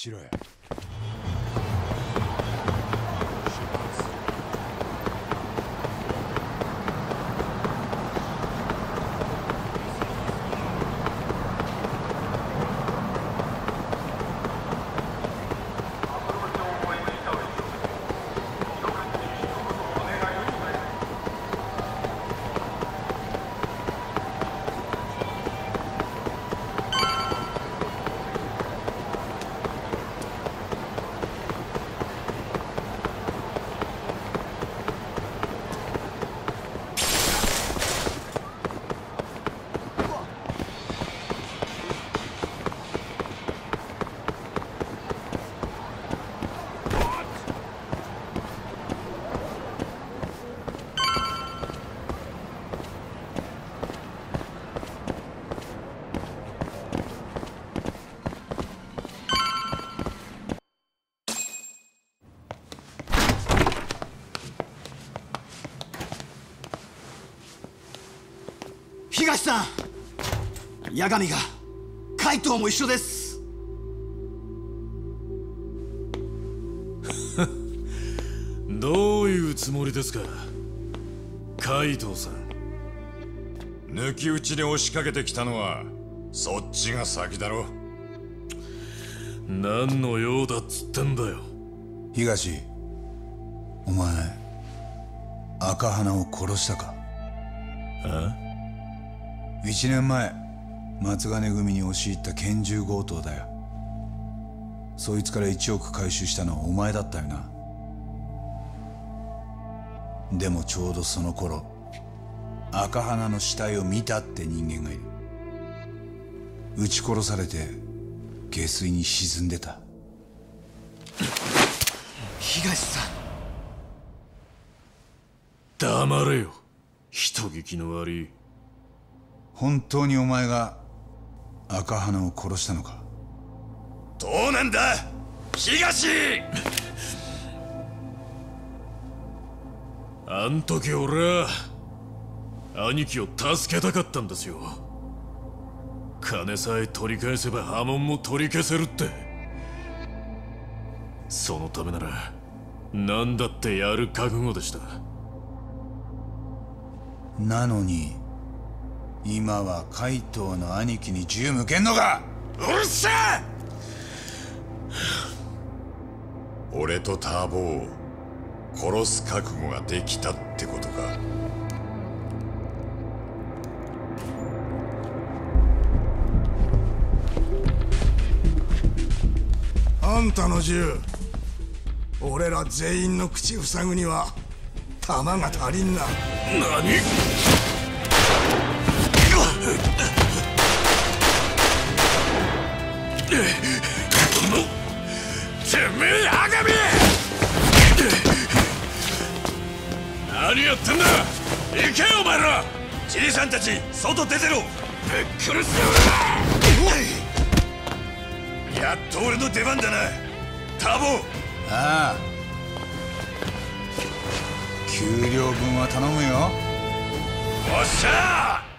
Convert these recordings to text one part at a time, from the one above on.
しろよ八神が海藤も一緒です。どういうつもりですか？海藤さん。抜き打ちに押しかけてきたのはそっちが先だろ。何の用だっつってんだよ。東お前赤花を殺したか？あ？1年前松金組に押し入った拳銃強盗だよ。そいつから1億回収したのはお前だったよな。でもちょうどその頃赤花の死体を見たって人間がいる。撃ち殺されて下水に沈んでた。東さん。黙れよ。人聞きの悪い。本当にお前が赤花を殺したのか？どうなんだ？東！あん時俺は兄貴を助けたかったんですよ。金さえ取り返せば波紋も取り消せるって。そのためなら何だってやる覚悟でした。なのに今は海藤の兄貴に銃向けんのか？うるせえ！俺とターボを殺す覚悟ができたってことか。あんたの銃俺ら全員の口塞ぐには弾が足りんな。何？てめえ赤身何やってんだ!行けよお前ら!じいさんたち外出てろ!ぶっ殺すよやっと俺の出番だな!ターボああ。給料分は頼むよ。おっしゃ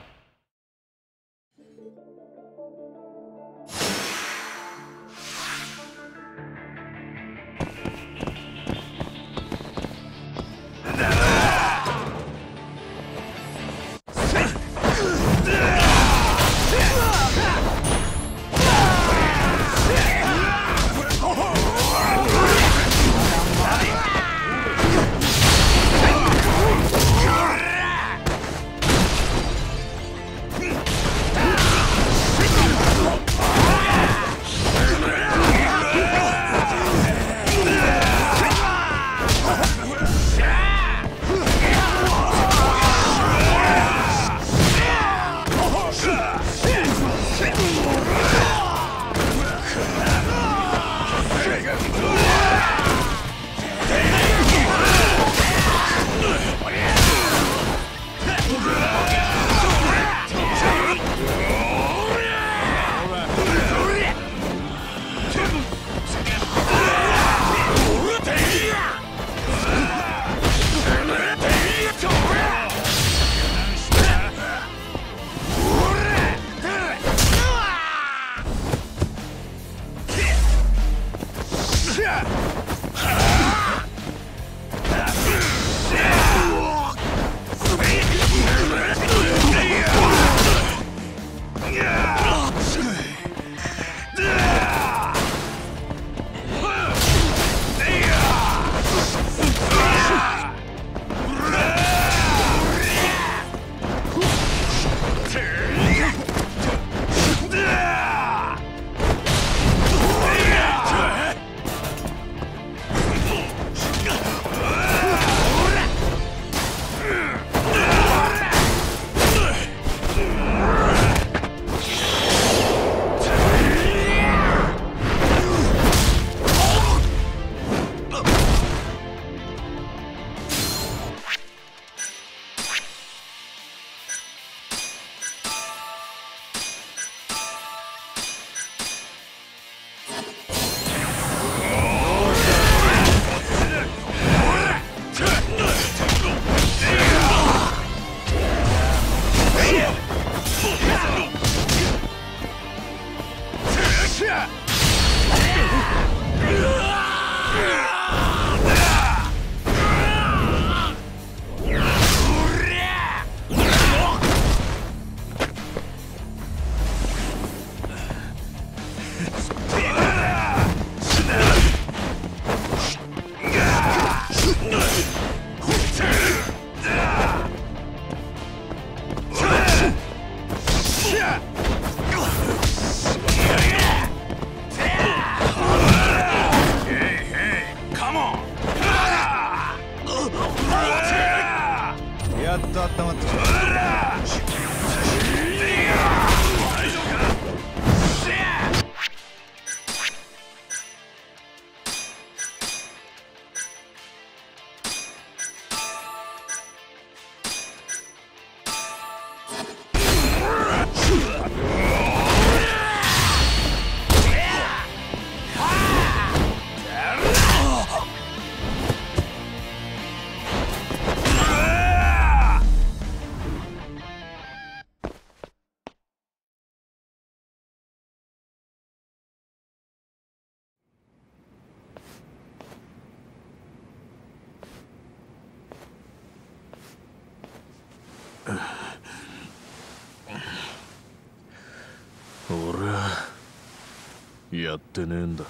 ってねえんだ。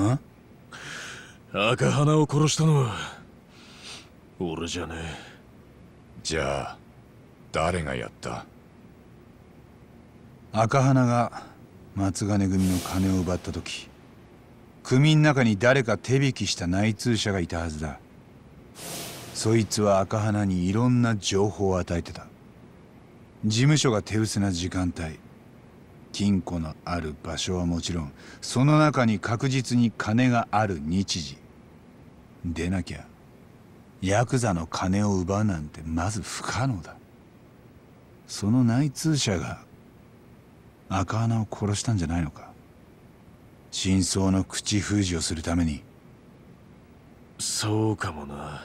ん赤花を殺したのは俺じゃねじゃあ誰がやった？赤花が松金組の金を奪った時組の中に誰か手引きした内通者がいたはずだ。そいつは赤花にいろんな情報を与えてた。事務所が手薄な時間帯金庫のある場所はもちろんその中に確実に金がある日時。でなきゃヤクザの金を奪うなんてまず不可能だ。その内通者が赤花を殺したんじゃないのか。真相の口封じをするために。えそうかもな。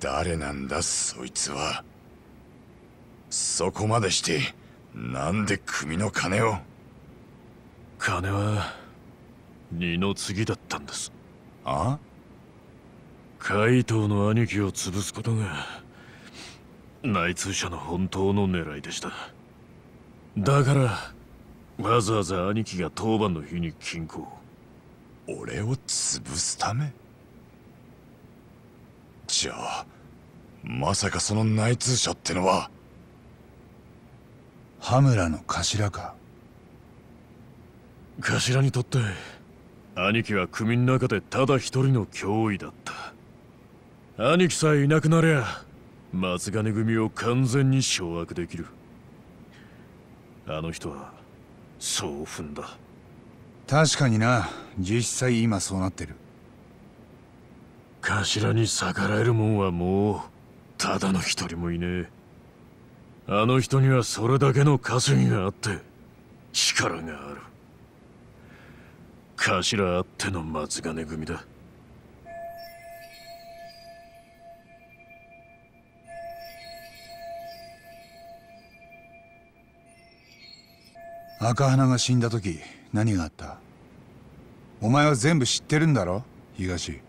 誰なんだそいつは。そこまでしてなんで組の金を？金は二の次だったんです。あ？怪盗の兄貴を潰すことが内通者の本当の狙いでした。だからわざわざ兄貴が当番の日に金庫を。俺を潰すため？じゃあまさかその内通者ってのは羽村の頭か？頭にとって兄貴は組の中でただ一人の脅威だった。兄貴さえいなくなりゃ松金組を完全に掌握できる。あの人はそう踏んだ。確かにな。実際今そうなってる。頭に逆らえるもんはもうただの一人もいねえあの人にはそれだけの稼ぎがあって力がある。頭あっての松金組だ。赤花が死んだ時何があった？お前は全部知ってるんだろ？東。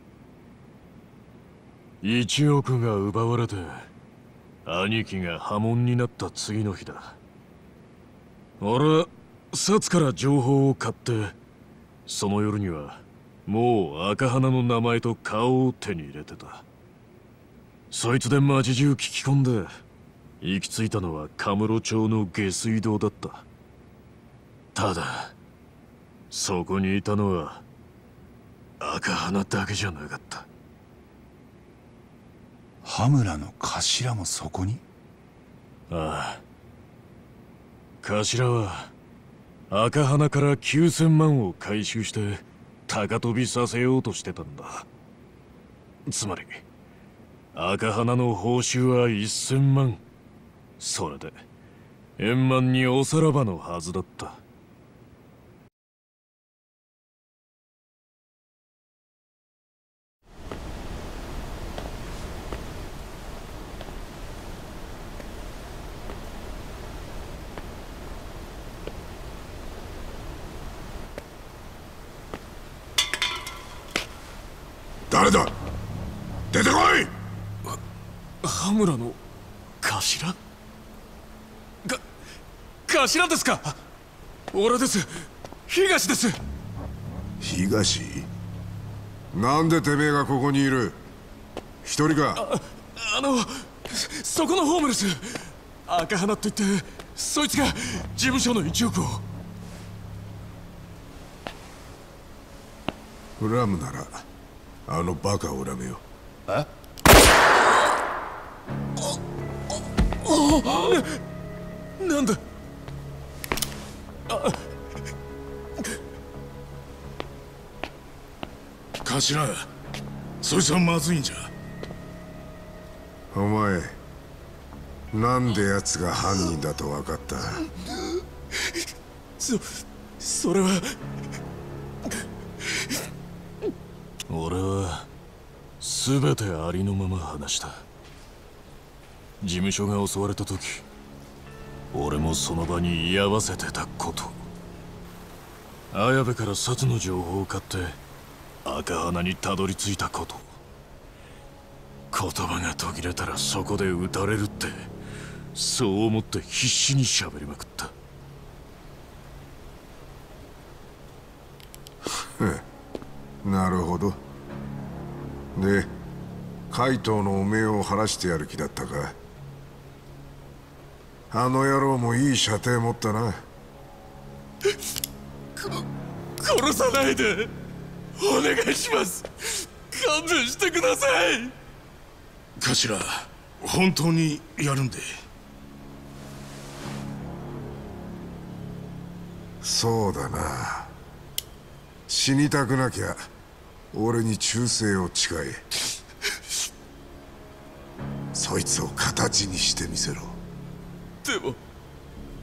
1億が奪われて兄貴が波紋になった次の日だ。俺は札から情報を買ってその夜にはもう赤花の名前と顔を手に入れてた。そいつで町中聞き込んで行き着いたのはカムロ町の下水道だった。ただそこにいたのは赤花だけじゃなかった。羽村の頭もそこに？ああ頭は赤花から9000万を回収して高飛びさせようとしてたんだ。つまり赤花の報酬は1000万。それで円満におさらばのはずだった。誰だ。出てこい。羽村の頭？か頭ですか？俺です。東です。東？なんでてめえがここにいる？一人か？あのそこのホームレス赤花って言ってそいつが事務所の1億を。恨むならあのバカを恨めよ。なんだ？頭そいつはまずいんじゃ。お前なんで奴が犯人だと分かった？そそれは俺は全てありのまま話した。事務所が襲われた時俺もその場に居合わせてたこと。綾部から札の情報を買って赤花にたどり着いたこと。言葉が途切れたらそこで撃たれるってそう思って必死に喋りまくった。なるほど。で怪盗の汚名を晴らしてやる気だったか。あの野郎もいい射程持ったな。殺さないで。お願いします。勘弁してください。頭本当にやるんで。そうだな。死にたくなきゃ俺に忠誠を誓え。そいつを形にしてみせろ。でも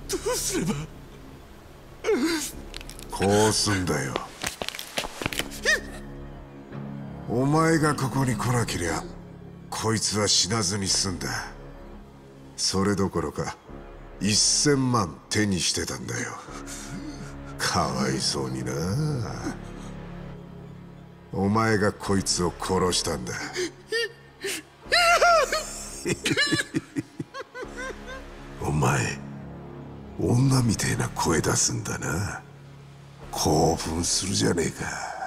どうすれば。こうすんだよ。お前がここに来なけりゃこいつは死なずに済んだ。それどころか1000万手にしてたんだよ。かわいそうになお前がこいつを殺したんだ。お前女みてえな声出すんだな。興奮するじゃねえか。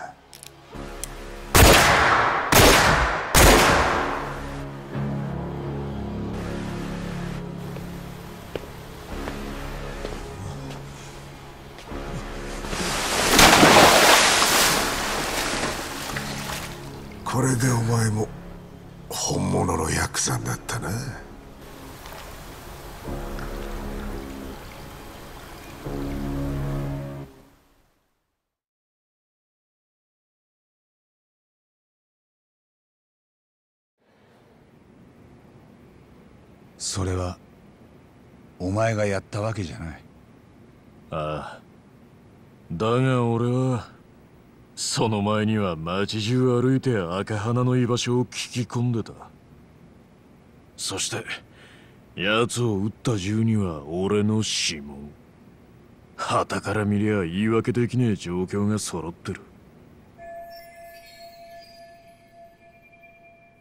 それはお前がやったわけじゃない。ああ。だが俺はその前には街中歩いて赤花の居場所を聞き込んでた。そして奴を撃った銃には俺の指紋。旗から見りゃ言い訳できねえ状況が揃ってる。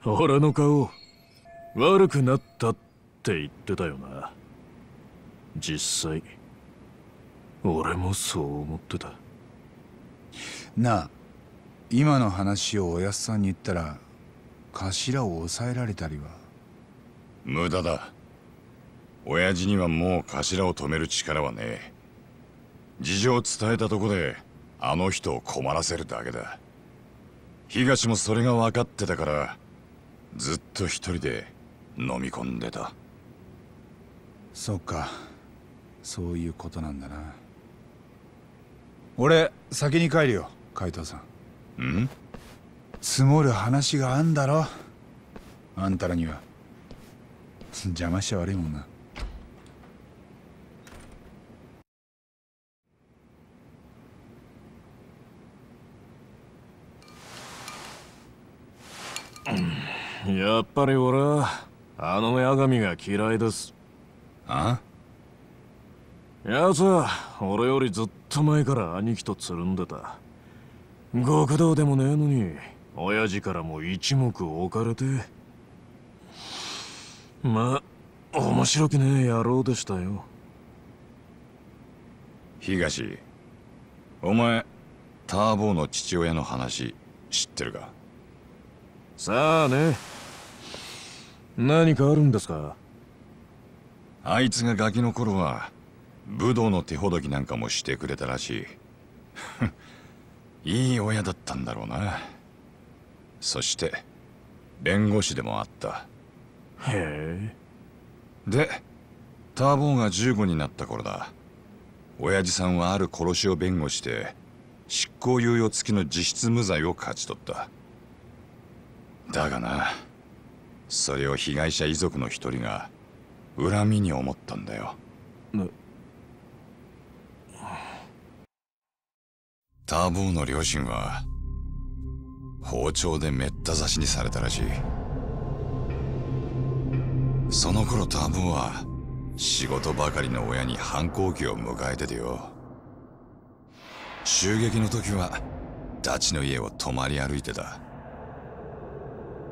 俺の顔悪くなったって言ってたよな。実際俺もそう思ってた。なあ今の話をおやっさんに言ったら頭を抑えられたりは。無駄だ。親父にはもう頭を止める力はねえ。事情を伝えたとこであの人を困らせるだけだ。東もそれが分かってたからずっと一人で飲み込んでた。そっか。そういうことなんだな。俺先に帰るよ海藤さん。ん？積もる話があんだろ。あんたらには邪魔しちゃ悪いもんな。やっぱり俺はあの八神が嫌いです。あ？やつは俺よりずっと前から兄貴とつるんでた。極道でもねえのに親父からも一目置かれてまあ面白くねえ野郎でしたよ。東お前ターボーの父親の話知ってるか？さあね。何かあるんですか？あいつがガキの頃は武道の手ほどきなんかもしてくれたらしい。いい親だったんだろうな。そして弁護士でもあったへえ。でターボーが15になった頃だ。親父さんはある殺しを弁護して執行猶予付きの実質無罪を勝ち取った。だがなそれを被害者遺族の一人が恨みに思ったんだよ。ね。ターボーの両親は包丁でめった刺しにされたらしいその頃ターボーは仕事ばかりの親に反抗期を迎えててよ。襲撃の時はダチの家を泊まり歩いてた。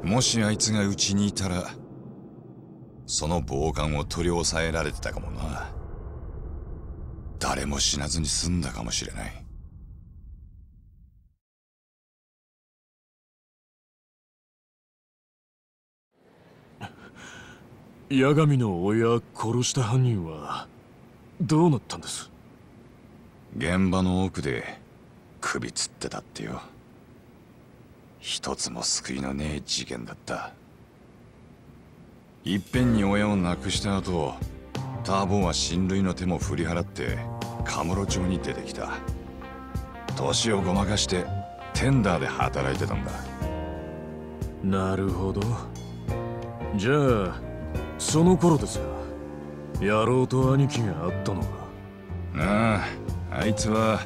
もしあいつがうちにいたらその暴漢を取り押さえられてたかもな。誰も死なずに済んだかもしれない。八神の親殺した犯人はどうなったんです？現場の奥で首つってたってよ。一つも救いのねえ事件だった。いっぺんに親を亡くした後ターボンは親類の手も振り払ってカムロ町に出てきた。年をごまかしてテンダーで働いてたんだ。なるほど。じゃあその頃ですか野郎と兄貴があったのか。あああいつは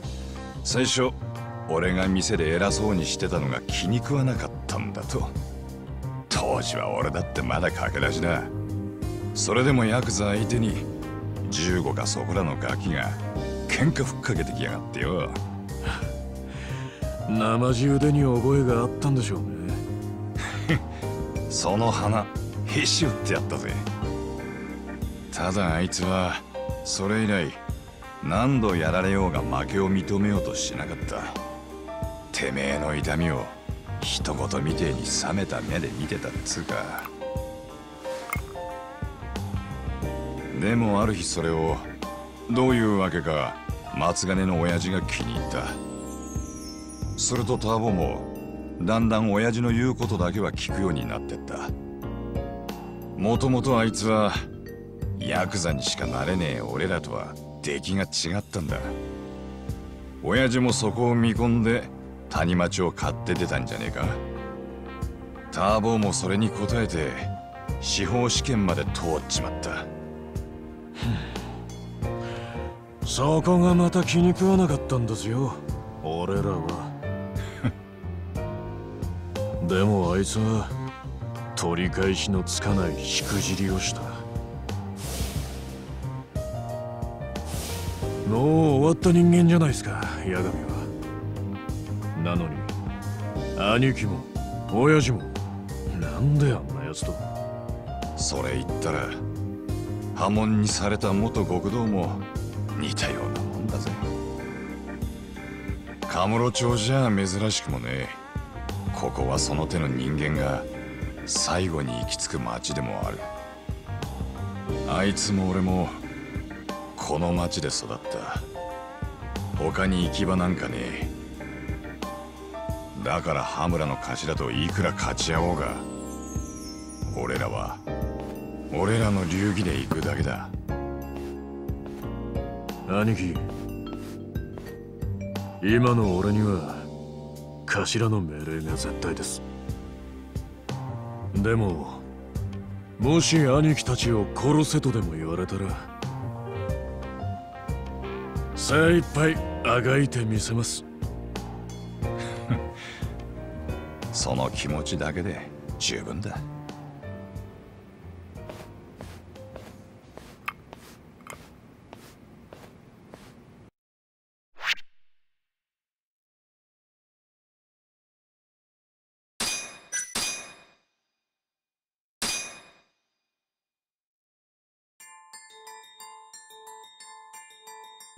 最初俺が店で偉そうにしてたのが気に食わなかったんだと。当時は俺だってまだ駆け出しだ。それでもヤクザ相手に15かそこらのガキが喧嘩ふっかけてきやがってよ。生地腕に覚えがあったんでしょうね。その花へし折ってやったぜ。ただあいつはそれ以来何度やられようが負けを認めようとしなかった。てめえの痛みを一言みてえに冷めた目で見てたっつうか。でもある日それをどういうわけか松金の親父が気に入った。するとターボもだんだん親父の言うことだけは聞くようになってった。もともとあいつはヤクザにしかなれねえ俺らとは出来が違ったんだ。親父もそこを見込んで谷町を買って出たんじゃねえか。ターボーもそれに応えて司法試験まで通っちまった。そこがまた気に食わなかったんですよ。俺らは。でもあいつは取り返しのつかないしくじりをした。もう終わった人間じゃないですか八神は。なのに兄貴も親父も。なんであんなやつと。それ言ったら破門にされた元極道も似たようなもんだぜ。カムロ町じゃ珍しくもねここはその手の人間が最後に行き着く町でもある。あいつも俺もこの町で育った。他に行き場なんかねえ。だから羽村の頭といくら勝ち合おうが俺らは俺らの流儀で行くだけだ。兄貴。今の俺には頭の命令が絶対です。でももし兄貴たちを殺せとでも言われたら精一杯あがいてみせます。その気持ちだけで十分だ。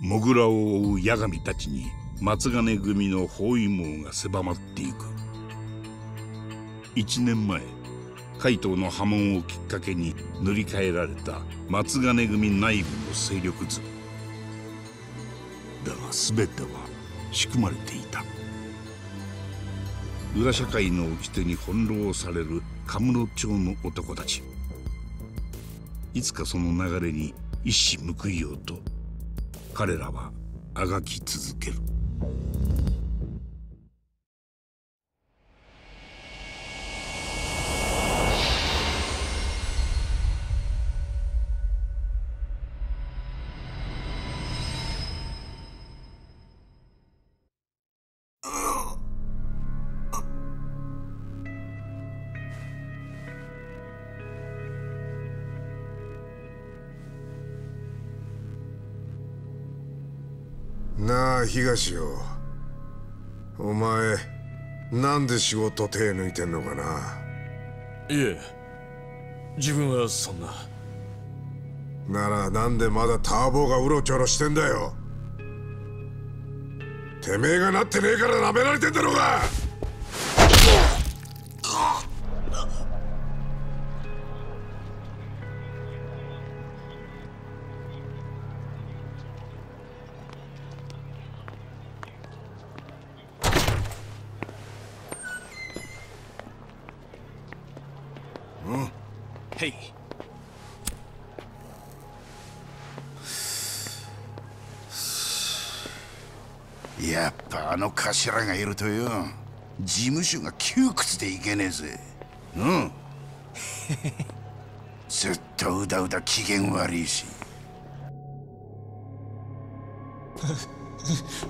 モグラを追う八神たちに松金組の包囲網が狭まっていく。1年前海東の波紋をきっかけに塗り替えられた松金組内部の勢力図。だが全ては仕組まれていた。裏社会の掟に翻弄されるカムロ町の男たち。いつかその流れに一矢報いようと彼らはあがき続ける。東よ。お前なんで仕事手抜いてんのかな？いえ自分はそんな。ならなんでまだターボがうろちょろしてんだよ。てめえがなってねえから舐められてんだろうが頭がいるとよ事務所が窮屈でいけねえぜ。うん。ずっとうだうだ機嫌悪いし。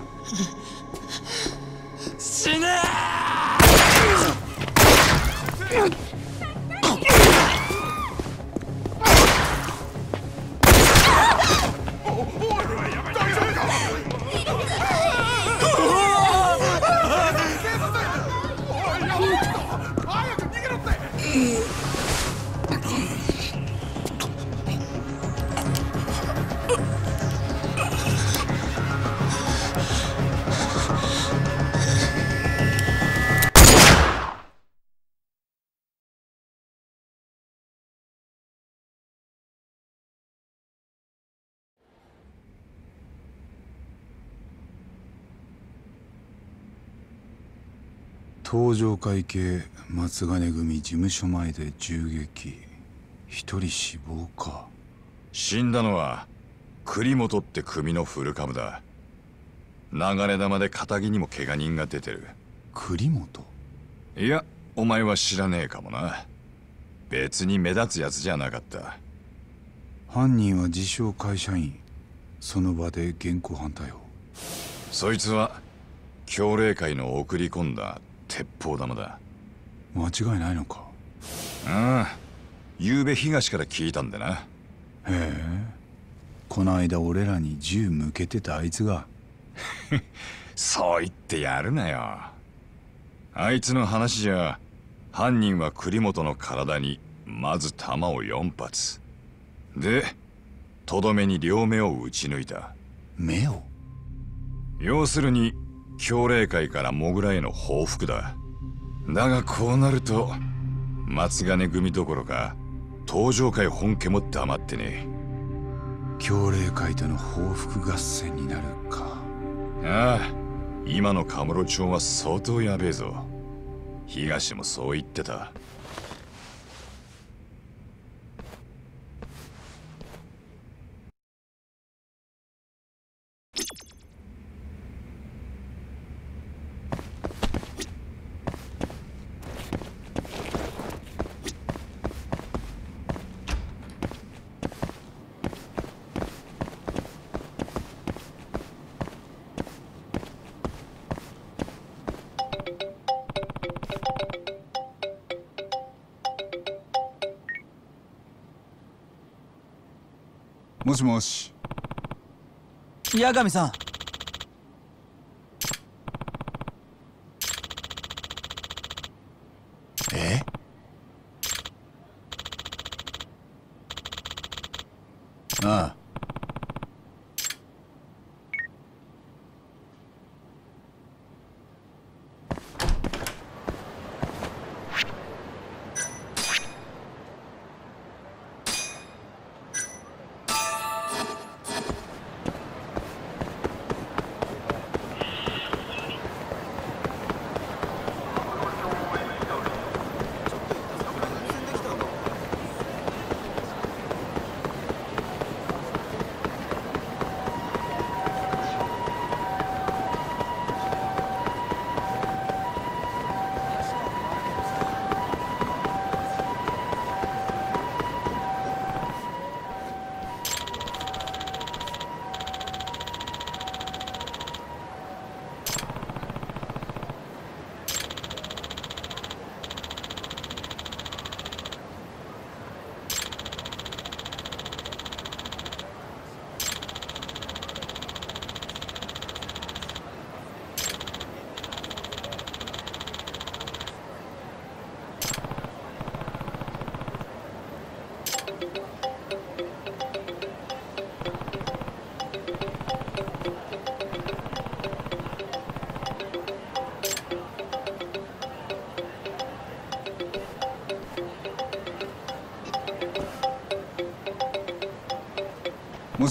登場会系松金組事務所前で銃撃。一人死亡か。死んだのは栗本って組の古株だ。流れ弾で片木にも怪我人が出てる。栗本？いやお前は知らねえかもな。別に目立つやつじゃなかった。犯人は自称会社員。その場で現行犯逮捕。そいつは協励会の送り込んだ鉄砲玉だ。間違いないのか？ああ昨べ東から聞いたんでな。へえ。この間俺らに銃向けてたあいつが。そう言ってやるなよ。あいつの話じゃ犯人は栗本の体にまず弾を4発。でとどめに両目を撃ち抜いた。目を？要するに強霊界からモグラへの報復だ。だがこうなると松金組どころか東上界本家も黙ってね。強霊界との報復合戦になるか。ああ今のカムロ町は相当やべえぞ。東もそう言ってたもしもし。八神さん。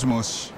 もし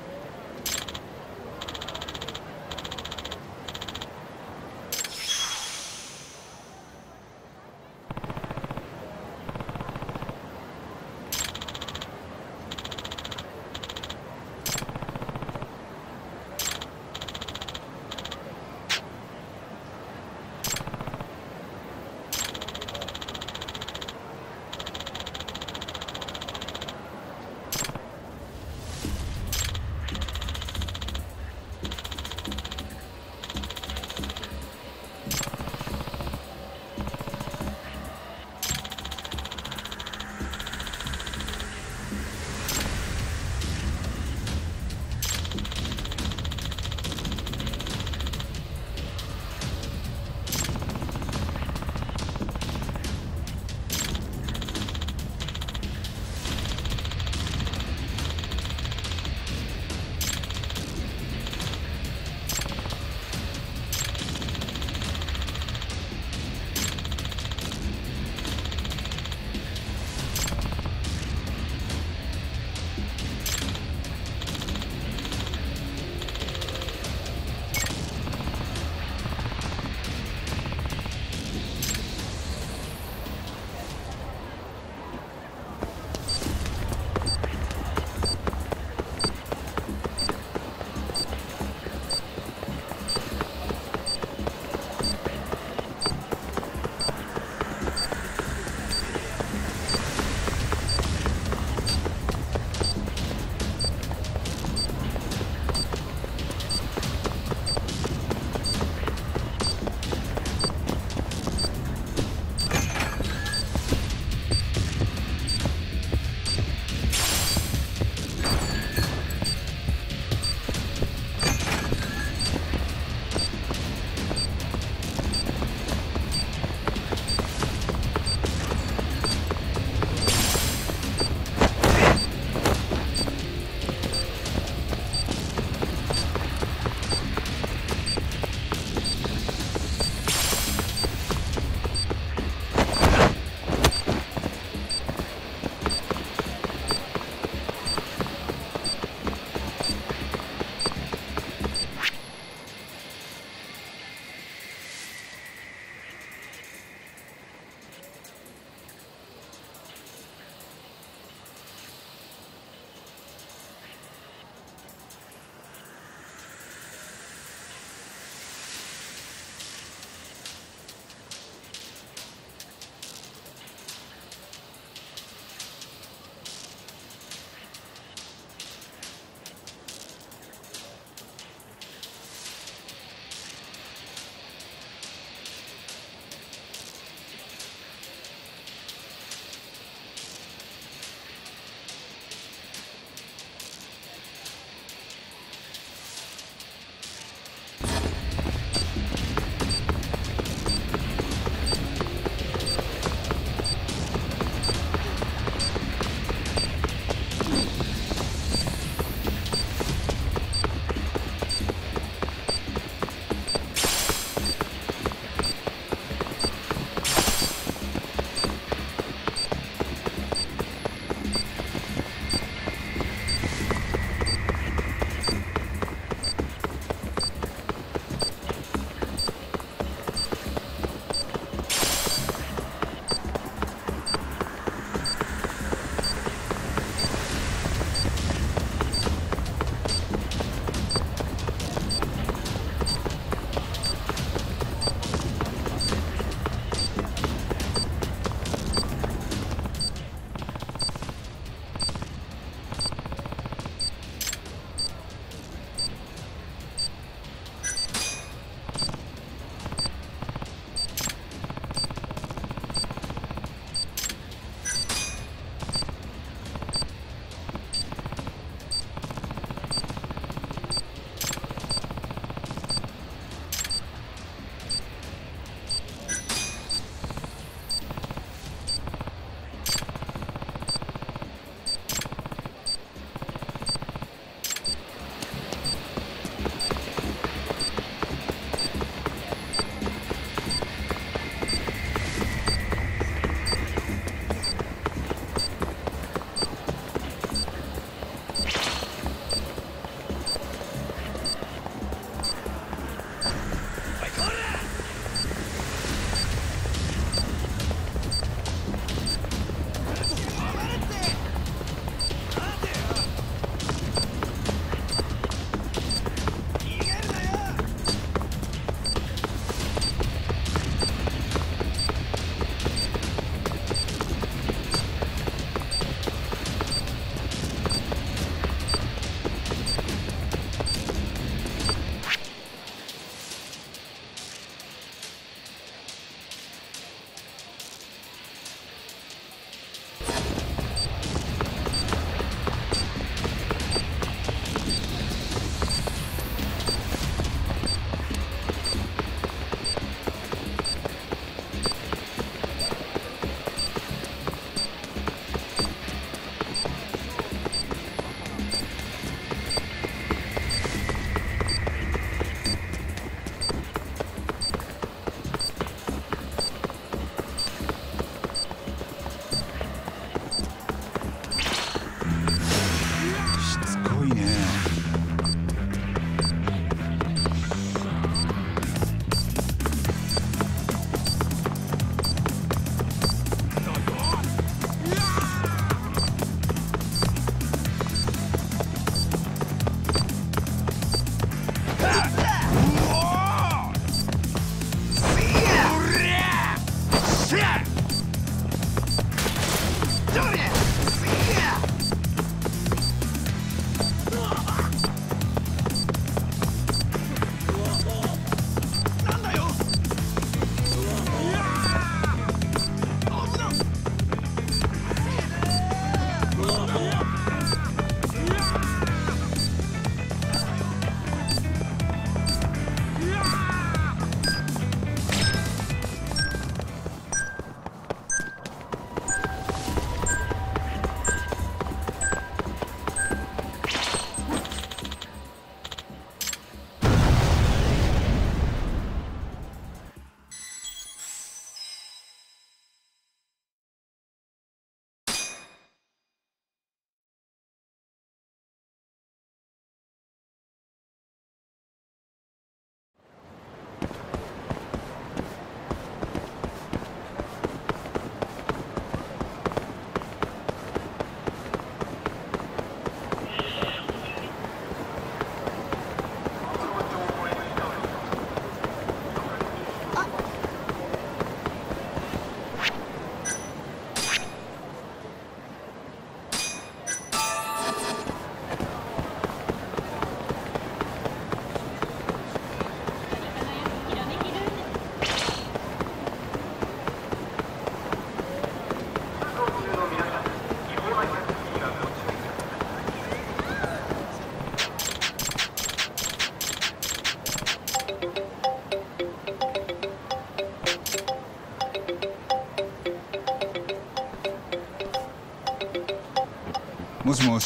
も